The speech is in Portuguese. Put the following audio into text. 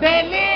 Delícia!